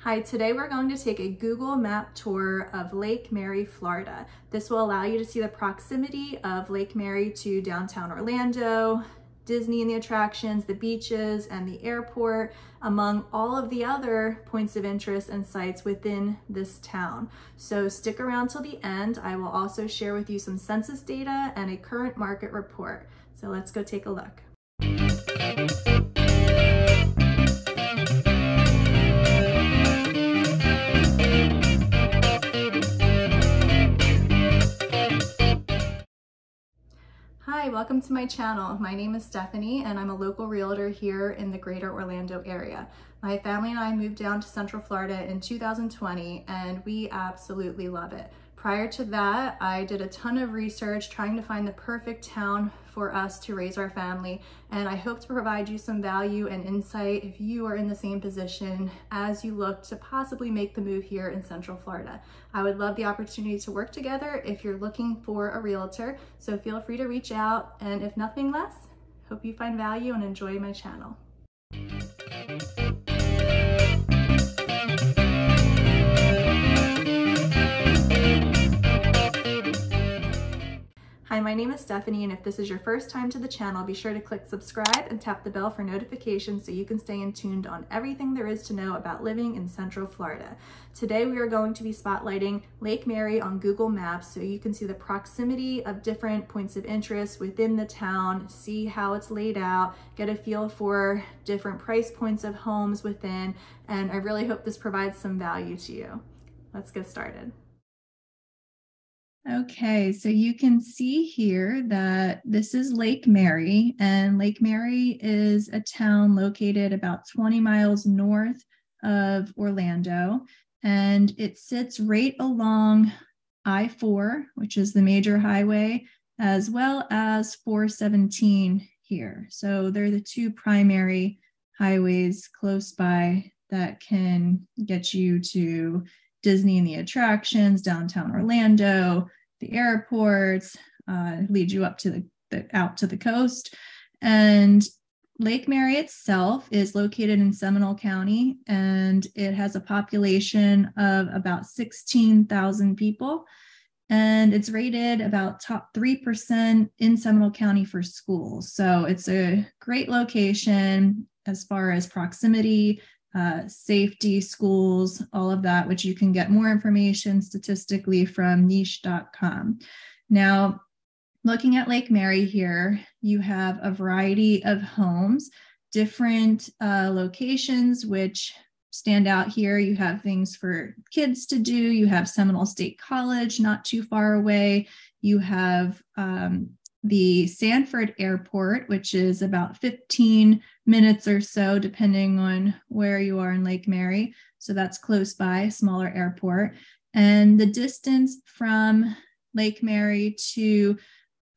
Hi, today we're going to take a Google map tour of Lake Mary, Florida. This will allow you to see the proximity of Lake Mary to downtown Orlando, Disney and the attractions, the beaches, and the airport, among all of the other points of interest and sites within this town. So stick around till the end. I will also share with you some census data and a current market report. So let's go take a look. Hi, welcome to my channel. My name is Stephanie and I'm a local realtor here in the greater Orlando area. My family and I moved down to Central Florida in 2020 and we absolutely love it. Prior to that, I did a ton of research trying to find the perfect town for us to raise our family. And I hope to provide you some value and insight if you are in the same position as you look to possibly make the move here in Central Florida. I would love the opportunity to work together if you're looking for a realtor. So feel free to reach out. And if nothing less, hope you find value and enjoy my channel. My name is Stephanie, and if this is your first time to the channel, be sure to click subscribe and tap the bell for notifications so you can stay in tuned on everything there is to know about living in Central Florida. Today, we are going to be spotlighting Lake Mary on Google Maps so you can see the proximity of different points of interest within the town, see how it's laid out, get a feel for different price points of homes within, and I really hope this provides some value to you. Let's get started. Okay, so you can see here that this is Lake Mary, and Lake Mary is a town located about 20 miles north of Orlando, and it sits right along I 4, which is the major highway, as well as 417 here. So they're the two primary highways close by that can get you to Disney and the attractions, downtown Orlando, the airports, uh, lead you up to the, the out to the coast. And Lake Mary itself is located in Seminole County and it has a population of about 16,000 people. And it's rated about top 3% in Seminole County for schools. So it's a great location as far as proximity uh, safety, schools, all of that, which you can get more information statistically from niche.com. Now, looking at Lake Mary here, you have a variety of homes, different uh, locations, which stand out here. You have things for kids to do. You have Seminole State College not too far away. You have um, the Sanford Airport, which is about 15 minutes or so, depending on where you are in Lake Mary. So that's close by, smaller airport. And the distance from Lake Mary to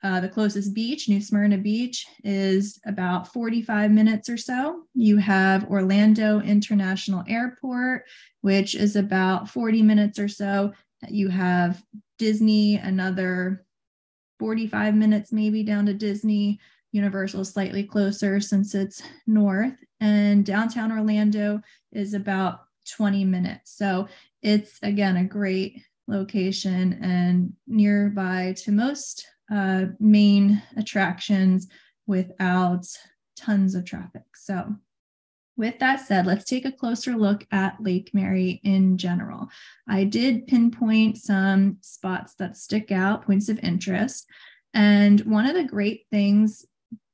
uh, the closest beach, New Smyrna Beach, is about 45 minutes or so. You have Orlando International Airport, which is about 40 minutes or so. You have Disney, another 45 minutes maybe down to Disney. Universal slightly closer since it's north, and downtown Orlando is about 20 minutes. So it's again a great location and nearby to most uh, main attractions without tons of traffic. So with that said, let's take a closer look at Lake Mary in general. I did pinpoint some spots that stick out, points of interest. And one of the great things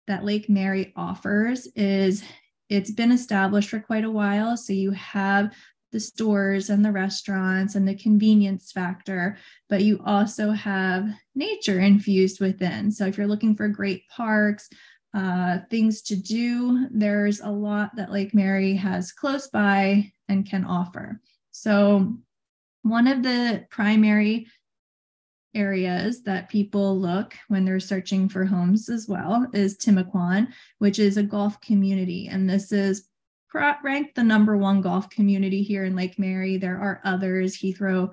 that Lake Mary offers is it's been established for quite a while. So you have the stores and the restaurants and the convenience factor, but you also have nature infused within. So if you're looking for great parks, uh, things to do. There's a lot that Lake Mary has close by and can offer. So, one of the primary areas that people look when they're searching for homes as well is Timacuan, which is a golf community. And this is ranked the number one golf community here in Lake Mary. There are others. Heathrow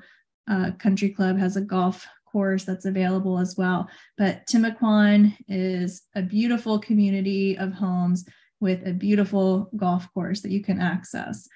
uh, Country Club has a golf course that's available as well. But Timacuan is a beautiful community of homes with a beautiful golf course that you can access.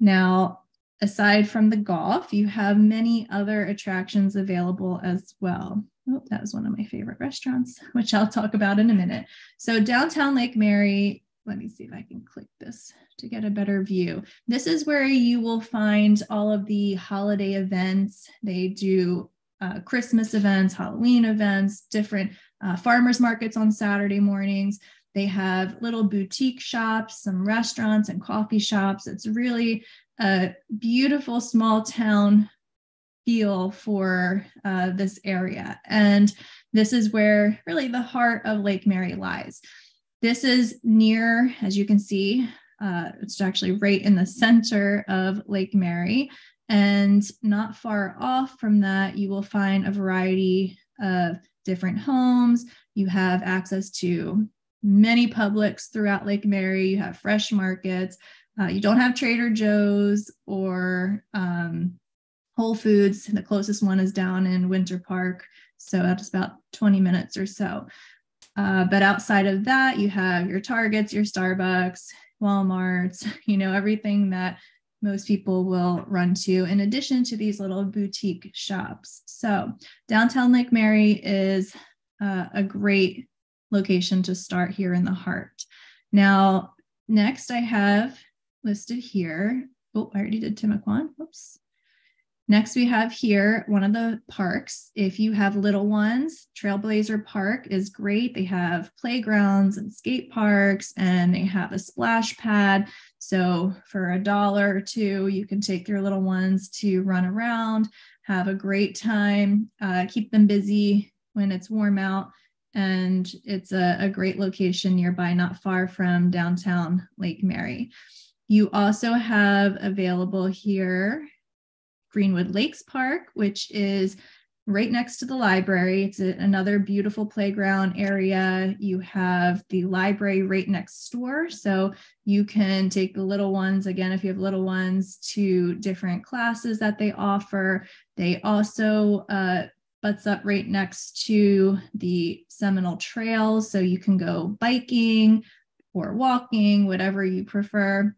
Now, aside from the golf, you have many other attractions available as well. Oh, that was one of my favorite restaurants, which I'll talk about in a minute. So, downtown Lake Mary, let me see if I can click this to get a better view. This is where you will find all of the holiday events. They do uh, Christmas events, Halloween events, different uh, farmers markets on Saturday mornings. They have little boutique shops, some restaurants and coffee shops. It's really a beautiful small town feel for uh, this area. And this is where really the heart of Lake Mary lies. This is near, as you can see, uh, it's actually right in the center of Lake Mary. And not far off from that, you will find a variety of different homes. You have access to many Publix throughout Lake Mary. You have fresh markets. Uh, you don't have Trader Joe's or um, Whole Foods. The closest one is down in Winter Park. So that's about 20 minutes or so. Uh, but outside of that, you have your Targets, your Starbucks, Walmarts, you know, everything that most people will run to, in addition to these little boutique shops. So, downtown Lake Mary is uh, a great location to start here in the heart. Now, next I have listed here. Oh, I already did Timacuan. Oops. Next, we have here one of the parks. If you have little ones, Trailblazer Park is great. They have playgrounds and skate parks, and they have a splash pad. So, for a dollar or two, you can take your little ones to run around, have a great time, uh, keep them busy when it's warm out. And it's a, a great location nearby, not far from downtown Lake Mary. You also have available here Greenwood Lakes Park, which is right next to the library. It's another beautiful playground area. You have the library right next door. So you can take the little ones, again, if you have little ones, to different classes that they offer. They also uh, butts up right next to the Seminole Trail. So you can go biking or walking, whatever you prefer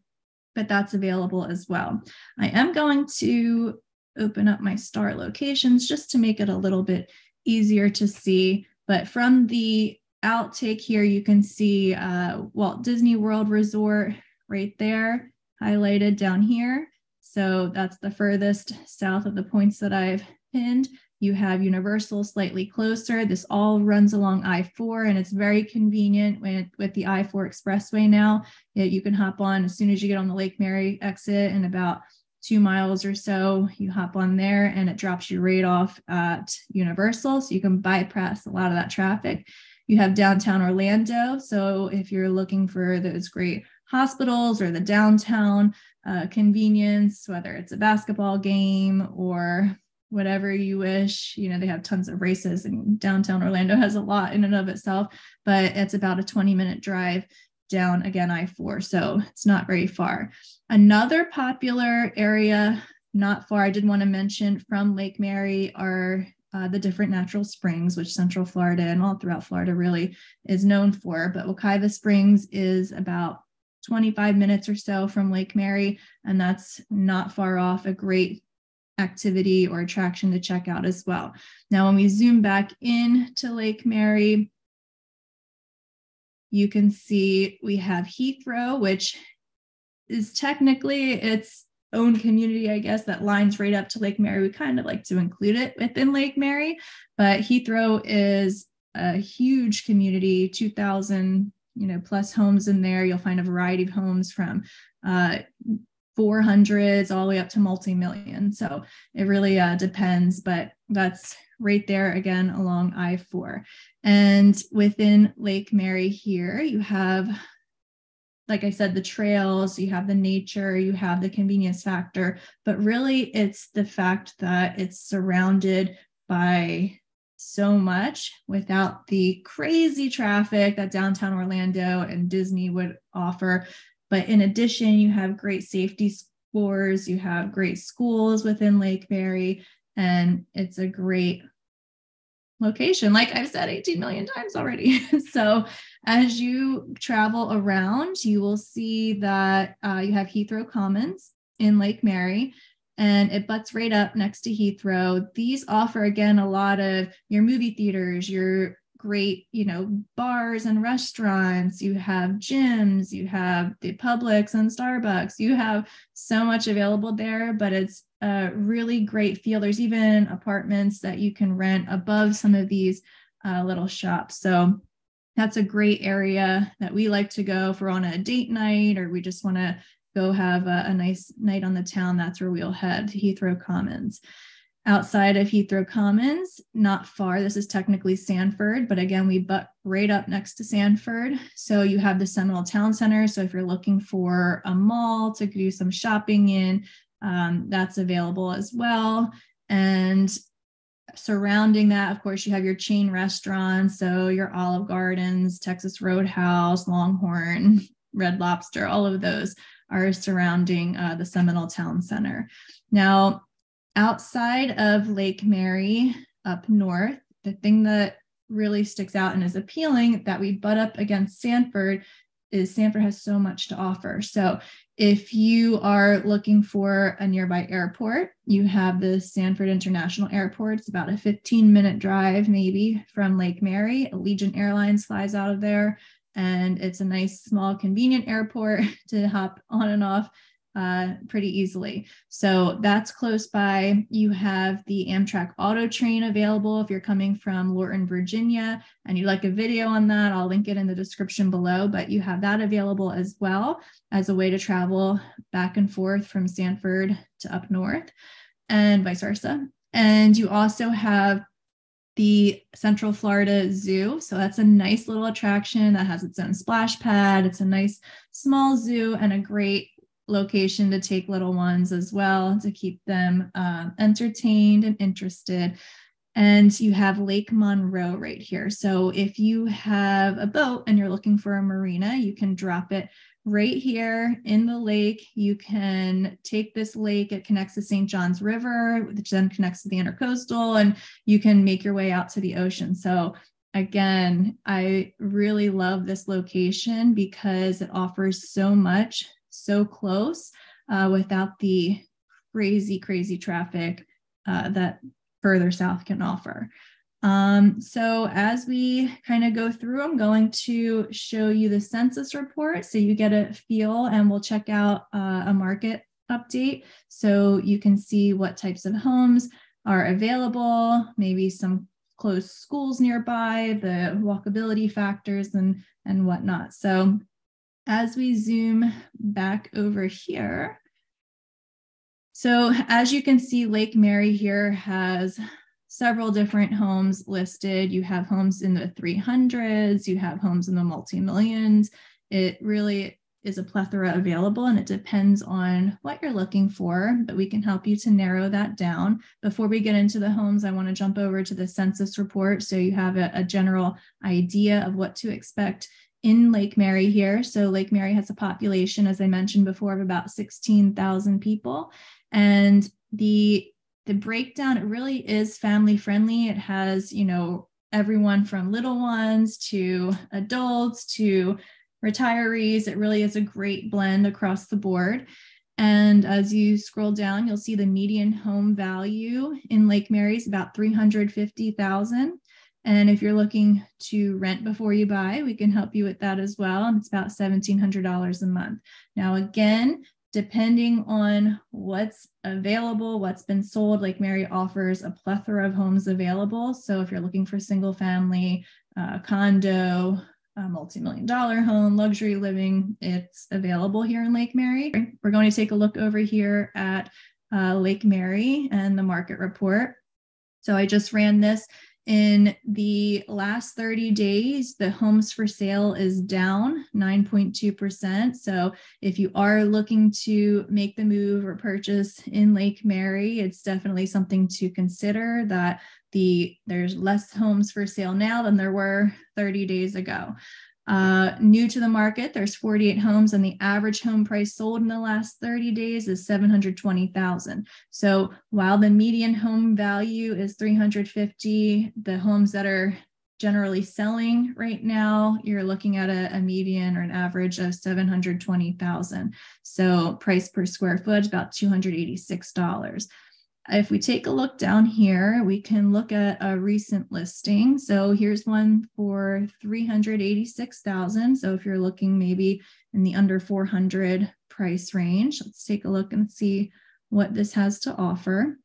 but that's available as well. I am going to open up my star locations just to make it a little bit easier to see. But from the outtake here, you can see uh, Walt Disney World Resort right there, highlighted down here. So that's the furthest south of the points that I've pinned. You have Universal slightly closer. This all runs along I-4 and it's very convenient with, with the I-4 expressway now. You can hop on as soon as you get on the Lake Mary exit in about two miles or so, you hop on there and it drops you right off at Universal. So you can bypass a lot of that traffic. You have downtown Orlando. So if you're looking for those great hospitals or the downtown uh, convenience, whether it's a basketball game or whatever you wish. You know, they have tons of races, and downtown Orlando has a lot in and of itself, but it's about a 20 minute drive down again I 4. So it's not very far. Another popular area, not far, I did want to mention from Lake Mary are uh, the different natural springs, which Central Florida and all throughout Florida really is known for. But Wekiva Springs is about 25 minutes or so from Lake Mary, and that's not far off. A great activity or attraction to check out as well. Now, when we zoom back in to Lake Mary, you can see we have Heathrow, which is technically its own community, I guess, that lines right up to Lake Mary. We kind of like to include it within Lake Mary, but Heathrow is a huge community, 2,000 you know plus homes in there. You'll find a variety of homes from uh, 400s all the way up to multi-million. So it really uh, depends, but that's right there again along I-4. And within Lake Mary here, you have, like I said, the trails, you have the nature, you have the convenience factor, but really it's the fact that it's surrounded by so much without the crazy traffic that downtown Orlando and Disney would offer. But in addition, you have great safety scores, you have great schools within Lake Mary, and it's a great location. Like I've said 18 million times already. so as you travel around, you will see that uh, you have Heathrow Commons. in Lake Mary and it butts right up next to Heathrow. These offer again a lot of your movie theaters, your great, you know, bars and restaurants, you have gyms, you have the Publix and Starbucks. You have so much available there, but it's a really great feel. There's even apartments that you can rent above some of these uh, little shops. So that's a great area that we like to go for on a date night or we just want to go have a, a, nice night on the town, that's where we'll head to Heathrow Commons. Outside of Heathrow Commons, not far, this is technically Sanford, but again, we butt right up next to Sanford. So you have the Seminole Town Center. So if you're looking for a mall to do some shopping in, um, that's available as well. And surrounding that, of course, you have your chain restaurants. So your Olive Gardens, Texas Roadhouse, Longhorn, Red Lobster, all of those are surrounding uh, the Seminole Town Center. Now, outside of Lake Mary up north, the thing that really sticks out and is appealing that we butt up against Sanford is Sanford has so much to offer. So if you are looking for a nearby airport, you have the Sanford International Airport. It's about a 15 minute drive, maybe, from Lake Mary. Allegiant Airlines flies out of there and it's a nice small convenient airport to hop on and off uh, pretty easily. So that's close by. You have the Amtrak Auto Train available if you're coming from Lorton, Virginia, and you'd like a video on that. I'll link it in the description below, but you have that available as well as a way to travel back and forth from Sanford to up north and vice versa. And you also have the Central Florida Zoo. So that's a nice little attraction that has its own splash pad. It's a nice small zoo and a great location to take little ones as well to keep them um, entertained and interested. And you have Lake Monroe right here. So if you have a boat and you're looking for a marina, you can drop it right here in the lake. You can take this lake, it connects to St. Johns River, which then connects to the intercoastal, and you can make your way out to the ocean. So, again, I really love this location because it offers so much so close uh, without the crazy, crazy traffic uh, that further south can offer. Um, so as we kind of go through, I'm going to show you the census report so you get a feel and we'll check out uh, a market update so you can see what types of homes are available, maybe some close schools nearby, the walkability factors and, and whatnot. So as we zoom back over here, so as you can see, Lake Mary here has several different homes listed. You have homes in the 300s, you have homes in the multi millions. It really is a plethora available and it depends on what you're looking for, but we can help you to narrow that down. Before we get into the homes, I want to jump over to the census report so you have a, a general idea of what to expect in Lake Mary here. So Lake Mary has a population, as I mentioned before, of about 16,000 people. And the the breakdown it really is family friendly it has you know everyone from little ones to adults to retirees it really is a great blend across the board and as you scroll down you'll see the median home value in lake mary is about 350000 and if you're looking to rent before you buy we can help you with that as well and it's about $1700 a month now again depending on what's available, what's been sold, Lake Mary offers a plethora of homes available. So if you're looking for single family, uh, condo, a multi-million dollar home, luxury living, it's available here in Lake Mary. We're going to take a look over here at uh, Lake Mary and the market report. So I just ran this in the last 30 days, the homes for sale is down 9.2%. So, if you are looking to make the move or purchase in Lake Mary, it's definitely something to consider that the there's less homes for sale now than there were 30 days ago. Uh, new to the market, there's 48 homes, and the average home price sold in the last 30 days is 720,000. So while the median home value is 350, the homes that are generally selling right now, you're looking at a, a median or an average of 720,000. So price per square foot is about $286. If we take a look down here, we can look at a recent listing. So here's one for 386,000. So if you're looking maybe in the under 400 price range, let's take a look and see what this has to offer.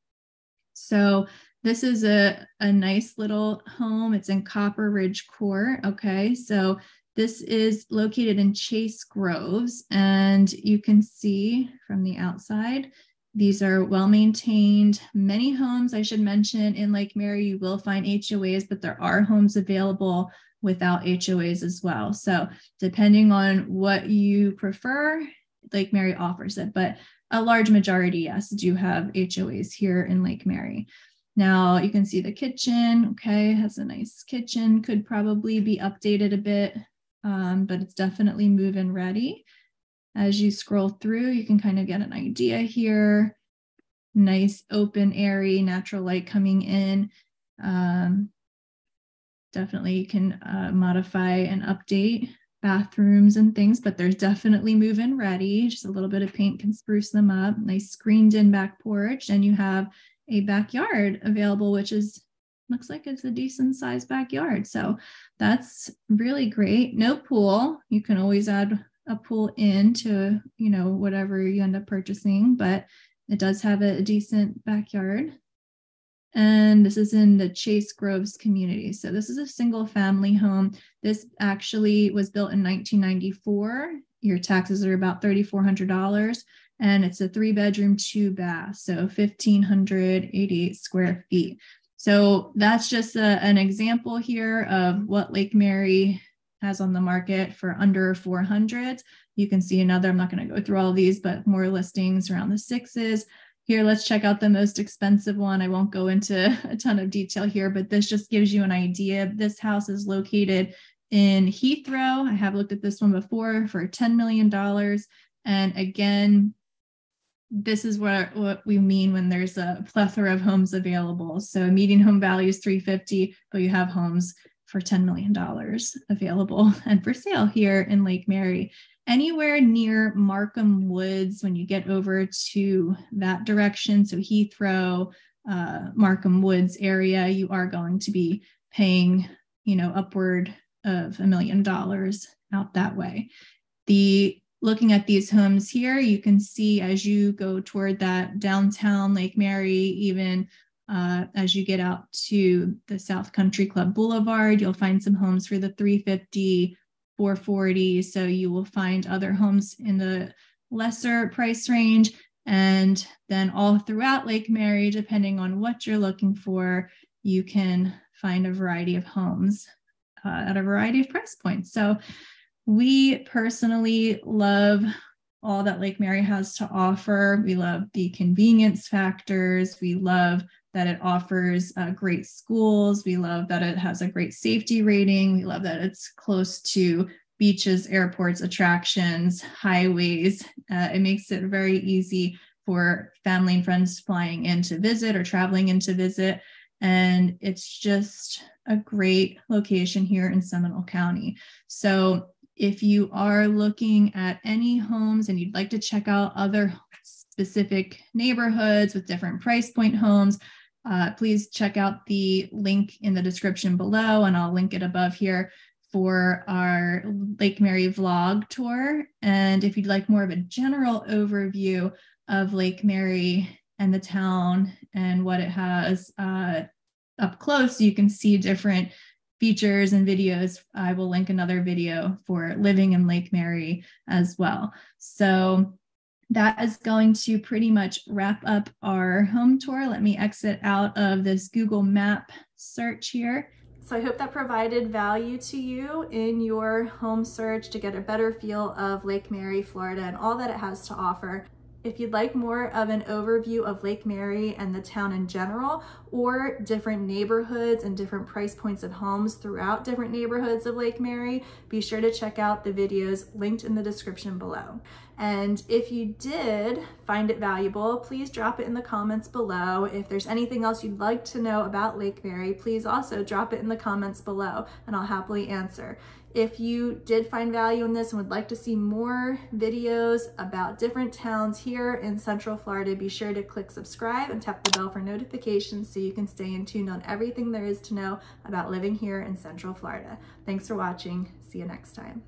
So this is a, a nice little home. It's in Copper Ridge Court. Okay, so this is located in Chase Groves, and you can see from the outside, these are well maintained. Many homes, I should mention, in Lake Mary, you will find HOAs, but there are homes available without HOAs as well. So, depending on what you prefer, Lake Mary offers it. But a large majority, yes, do have HOAs here in Lake Mary. Now you can see the kitchen, okay, has a nice kitchen, could probably be updated a bit, um, but it's definitely move-in ready. As you scroll through, you can kind of get an idea here. Nice open airy, natural light coming in. Um, definitely can uh, modify and update bathrooms and things, but they're definitely move-in ready. Just a little bit of paint can spruce them up. Nice screened in back porch. And you have a backyard available, which is looks like it's a decent sized backyard. So that's really great. No pool. You can always add a pool into, you know, whatever you end up purchasing, but it does have a, a decent backyard. And this is in the Chase Groves community. So this is a single family home. This actually was built in 1994. Your taxes are about $3,400 and it's a three bedroom, two bath, so 1,588 square feet. So that's just a, an example here of what Lake Mary has on the market for under 400. You can see another, I'm not going to go through all these, but more listings around the sixes. Here, let's check out the most expensive one. I won't go into a ton of detail here, but this just gives you an idea. This house is located in Heathrow. I have looked at this one before for $10 million. And again, this is what, what we mean when there's a plethora of homes available. So median home value is 350, but you have homes for $10 million available and for sale here in Lake Mary. Anywhere near Markham Woods, when you get over to that direction, so Heathrow, uh, Markham Woods area, you are going to be paying, you know, upward of a million dollars out that way. The looking at these homes here, you can see as you go toward that downtown Lake Mary, even uh, as you get out to the South Country Club Boulevard, you'll find some homes for the 350, 440. So you will find other homes in the lesser price range. And then all throughout Lake Mary, depending on what you're looking for, you can find a variety of homes uh, at a variety of price points. So we personally love all that Lake Mary has to offer. We love the convenience factors. We love that it offers uh, great schools. We love that it has a great safety rating. We love that it's close to beaches, airports, attractions, highways. Uh, it makes it very easy for family and friends flying in to visit or traveling in to visit. And it's just a great location here in Seminole County. So if you are looking at any homes and you'd like to check out other specific neighborhoods with different price point homes, uh, please check out the link in the description below, and I'll link it above here for our Lake Mary vlog tour. And if you'd like more of a general overview of Lake Mary and the town and what it has uh, up close, you can see different features and videos, I will link another video for living in Lake Mary as well. So that is going to pretty much wrap up our home tour. Let me exit out of this Google map search here. So I hope that provided value to you in your home search to get a better feel of Lake Mary, Florida and all that it has to offer. If you'd like more of an overview of Lake Mary and the town in general, or different neighborhoods and different price points of homes throughout different neighborhoods of Lake Mary, be sure to check out the videos linked in the description below. And if you did find it valuable, please drop it in the comments below. If there's anything else you'd like to know about Lake Mary, please also drop it in the comments below and I'll happily answer. If you did find value in this and would like to see more videos about different towns here in Central Florida, be sure to click subscribe and tap the bell for notifications so you can stay in tune on everything there is to know about living here in Central Florida. Thanks for watching. See you next time.